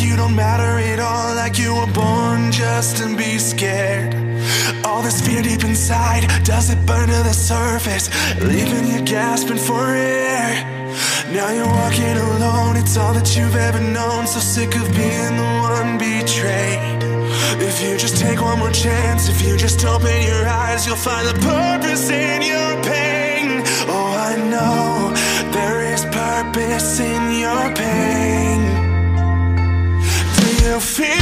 you don't matter at all, like you were born just to be scared. All this fear deep inside, does it burn to the surface, leaving you gasping for air? Now you're walking alone, it's all that you've ever known, so sick of being the one betrayed. If you just take one more chance, if you just open your eyes, you'll find the purpose in your pain. Oh, I know there is purpose in your pain feel